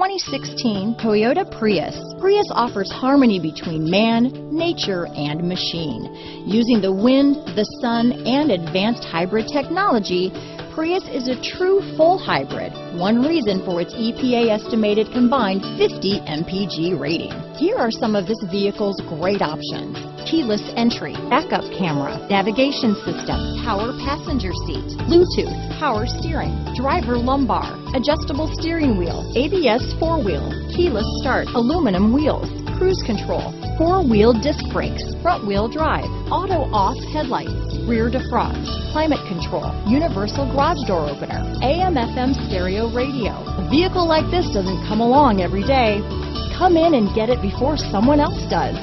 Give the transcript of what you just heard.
2016 Toyota Prius. Prius offers harmony between man, nature, and machine. Using the wind, the sun, and advanced hybrid technology, Prius is a true full hybrid, one reason for its EPA estimated combined 50 mpg rating. Here are some of this vehicle's great options. Keyless entry, backup camera, navigation system, power passenger seat, Bluetooth, power steering, driver lumbar, adjustable steering wheel, ABS four-wheel, keyless start, aluminum wheels, cruise control, four-wheel disc brakes, front-wheel drive, auto-off headlights, rear defrost, climate control, universal garage door opener, AM-FM stereo radio. A vehicle like this doesn't come along every day. Come in and get it before someone else does.